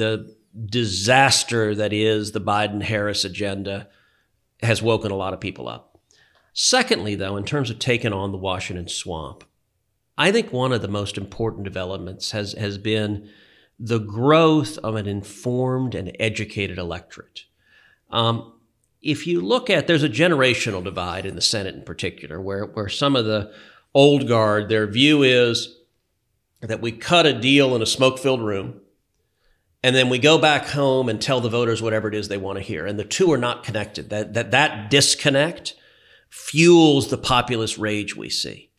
the disaster that is the Biden Harris agenda has woken a lot of people up. Secondly, though, in terms of taking on the Washington swamp, I think one of the most important developments has, has been the growth of an informed and educated electorate. Um, if you look at, there's a generational divide in the Senate in particular, where, where some of the old guard, their view is that we cut a deal in a smoke filled room and then we go back home and tell the voters whatever it is they want to hear. And the two are not connected. That, that, that disconnect fuels the populist rage we see.